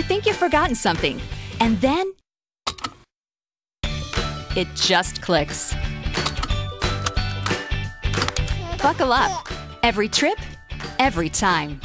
You think you've forgotten something, and then it just clicks. Buckle up. Every trip, every time.